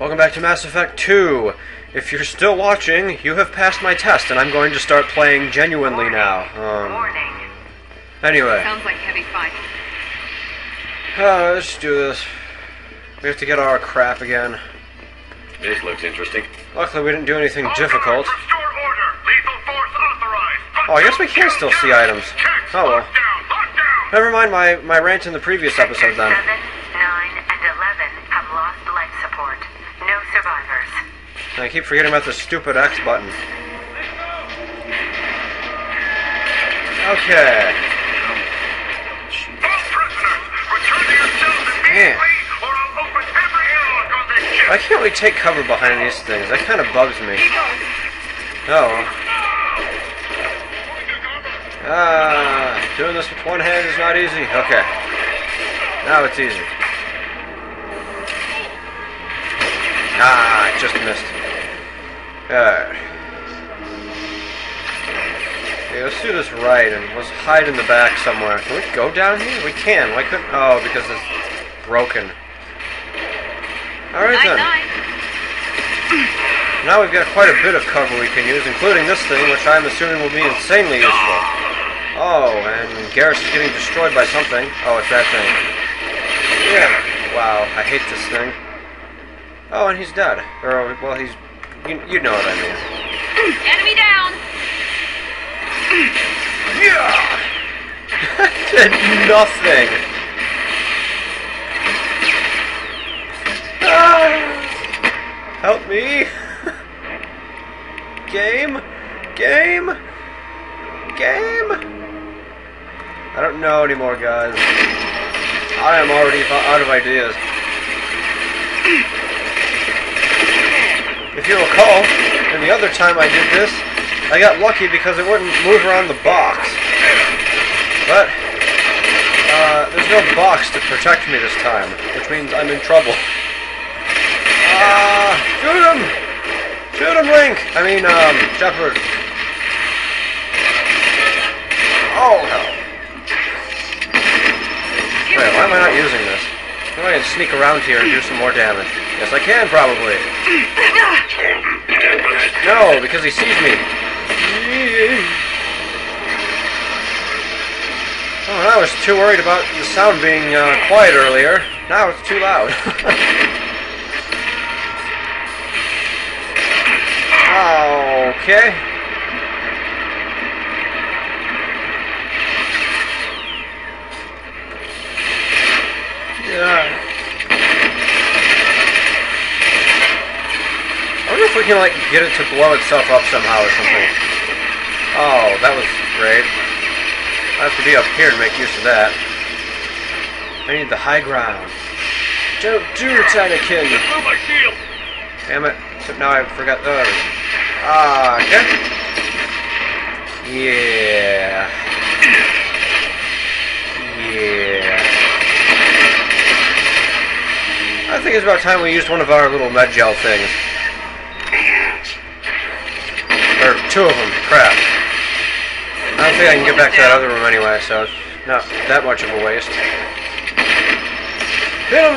Welcome back to Mass Effect 2. If you're still watching, you have passed my test, and I'm going to start playing genuinely now. Um, Warning. anyway, Sounds like heavy fight. uh, let's do this. We have to get our crap again. This looks interesting. Luckily, we didn't do anything difficult. Restore order. Lethal force authorized. Oh, I guess we can still see items. Oh well. Lockdown. Lockdown. Never mind my, my rant in the previous episode then. 7, 9, and 11 have lost life support. No survivors. I keep forgetting about the stupid X button. Okay. Man. Why can't we take cover behind these things? That kind of bugs me. Oh. Ah, doing this with one hand is not easy. Okay. Now it's easy. Ah, I just missed. Uh, Alright. Okay, let's do this right and let's hide in the back somewhere. Can we go down here? We can. Why couldn't? Oh, because it's broken. Alright then. Now we've got quite a bit of cover we can use, including this thing, which I'm assuming will be insanely useful. Oh, and Garrus is getting destroyed by something. Oh, it's that thing. Yeah. Wow, I hate this thing. Oh, and he's dead. Or, well, he's... You, you know what I mean. Enemy down! Yeah! Did nothing. Ah! Help me. Game? Game? Game? I don't know anymore, guys. I am already out of ideas. If you recall, and the other time I did this, I got lucky because it wouldn't move around the box. But, uh, there's no box to protect me this time, which means I'm in trouble. Ah, shoot him! Shoot him, Link! I mean, um, Shepard. Oh, no. Wait, why am I not using this? I can sneak around here and do some more damage. Yes, I can, probably. No, because he sees me. Oh, I was too worried about the sound being uh, quiet earlier. Now it's too loud. okay. Yeah. I wonder if we can like get it to blow itself up somehow or something. Oh, that was great. I have to be up here to make use of that. I need the high ground. Don't do it, Anakin! Through my shield. Damn it. Except now I forgot the others. Ah, okay. Yeah. Yeah. I think it's about time we used one of our little med gel things. Two of them. Crap. I don't think I can get back to that other room anyway, so it's not that much of a waste. Hit him!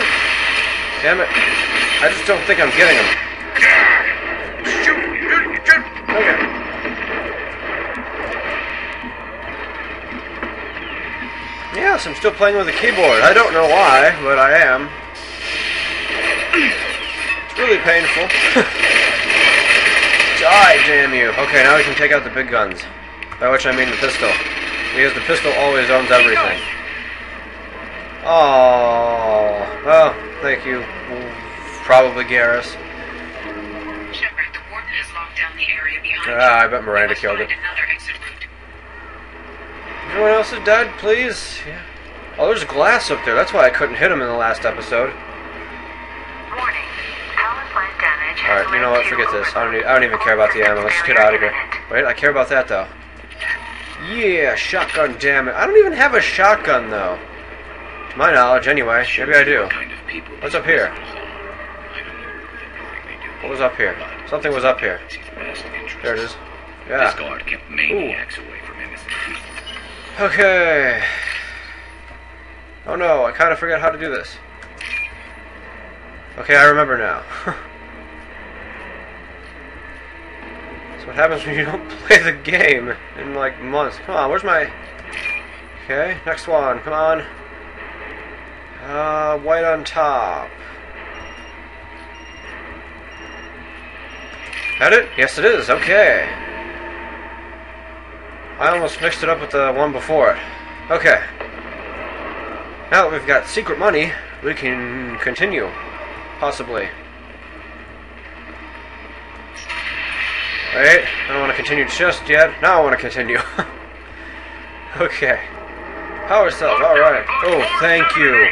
Damn it. I just don't think I'm getting him. Okay. Yes, I'm still playing with the keyboard. I don't know why, but I am. It's really painful. Die, damn you. Okay, now we can take out the big guns. By which I mean the pistol. Because the pistol always owns everything. Oh, well, thank you. Probably Garrus. Shepard, the warden has locked down the area behind Ah, I bet Miranda killed it. Everyone else is dead, please. Yeah. Oh, there's glass up there. That's why I couldn't hit him in the last episode. Warning. Power plant damage has All right, you know what? Forget this. I don't. e- I don't even care about the ammo. Let's just get out of here. Wait, I care about that though. Yeah, shotgun. Damn it! I don't even have a shotgun though. To my knowledge, anyway. Maybe I do. What kind of people What's up here? is. I don't know what they do. What was up here? Something was up here. It's his best interest. There it is. This Yeah. guard kept maniacs away from innocent people. Okay. Oh no! I kind of forgot how to do this. Okay, I remember now. That's what happens when you don't play the game in like months. Come on, where's my... Okay, next one, come on. Uh, white on top. That it? Yes it is, okay. I almost mixed it up with the one before it. Okay. Now that we've got secret money, we can continue. Possibly. Wait, I don't want to continue just yet. Now I want to continue. okay. Power cells, alright. Oh, thank you.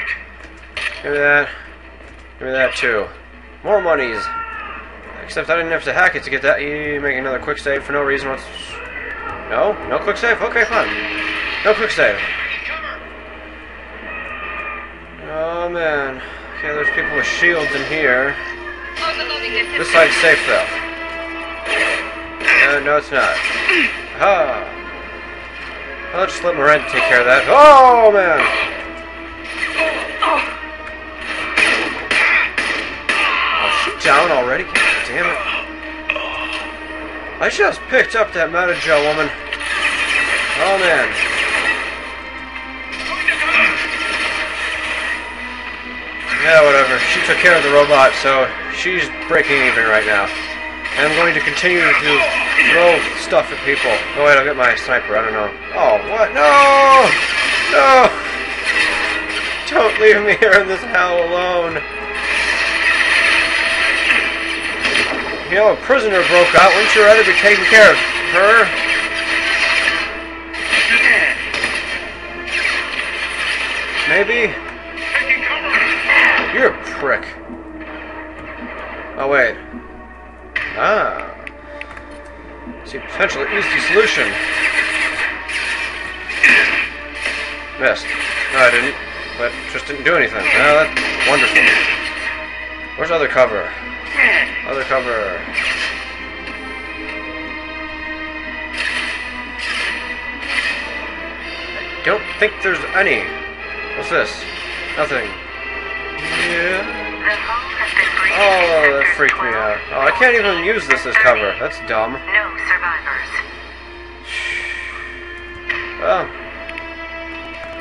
Give me that. Give me that too. More monies. Except I didn't have to hack it to get that. You make another quick save for no reason. What's... No? No quick save? Okay, fine. No quick save. Oh man. Okay, there's people with shields in here. This side's safe though. No, it's not. Ha! I'll just let Miranda take care of that. Oh man! Oh, she down already? Damn it. I just picked up that Metajo woman. Oh man. Yeah, whatever. She took care of the robot, so she's breaking even right now. And I'm going to continue to throw stuff at people. Oh wait, I'll get my sniper. I don't know. Oh, what? No! No! Don't leave me here in this hell alone. You know, a prisoner broke out. Wouldn't you rather be taking care of her? Maybe? You're a prick. Oh, wait. Ah. See, potential easy solution. Missed. No, I didn't. But just didn't do anything. Oh, that's wonderful. Where's other cover? Other cover. I don't think there's any. What's this? Nothing. Yeah. The hull has been breached. Oh, that freaked me out. Oh, I can't even use this as cover. That's dumb. No survivors. Well,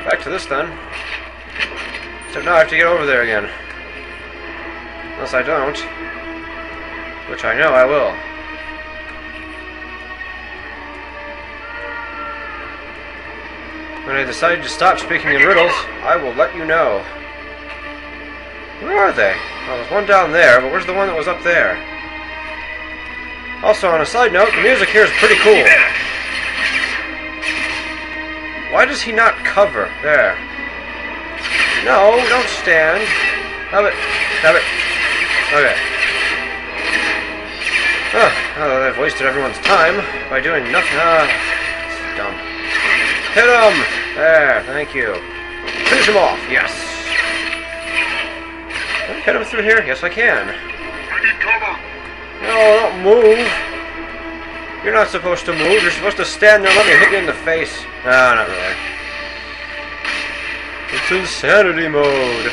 back to this then. So now I have to get over there again. Unless I don't. Which I know I will. When I decide to stop speaking in riddles, I will let you know. Where are they? Well, there's one down there, but where's the one that was up there? Also, on a side note, the music here is pretty cool. Why does he not cover? There. No, don't stand. Have it. Have it. Okay. Oh, oh, they've wasted everyone's time by doing nothing. Ah, dumb. Hit him! There, thank you. Finish him off, yes. Can I hit him through here? Yes, I can. I need cover. No, don't move. You're not supposed to move. You're supposed to stand there and let me hit you in the face. No, not really. It's insanity mode.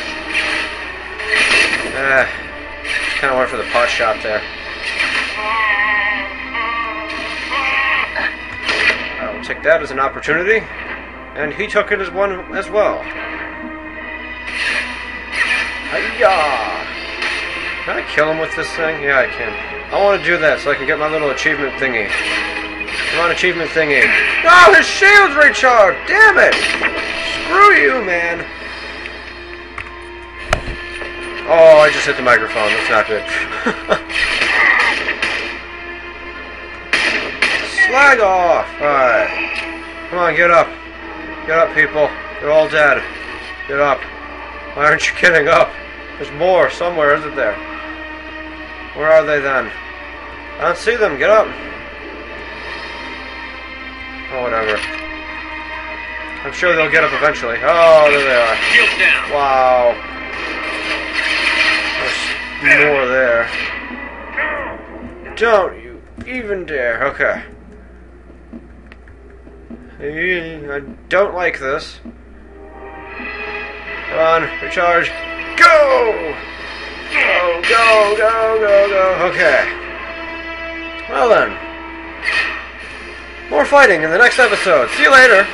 Ah, just kind of went for the pot shot there. I'll take that as an opportunity, and he took it as one as well. Can I kill him with this thing? Yeah, I can. I want to do that so I can get my little achievement thingy. Come on, achievement thingy. No, his shield's recharged! Damn it! Screw you, man! Oh, I just hit the microphone. That's not good. Slag off! Alright. Come on, get up. Get up, people. They're all dead. Get up. Why aren't you getting up? Oh, there's more somewhere, isn't there? Where are they then? I don't see them. Get up. Oh, whatever. I'm sure they'll get up eventually. Oh, there they are. Shield down. Wow. There's more there. Don't you even dare. Okay. I don't like this. Run, recharge, go! Go, go, go, go, go. Okay. Well then. More fighting in the next episode. See you later.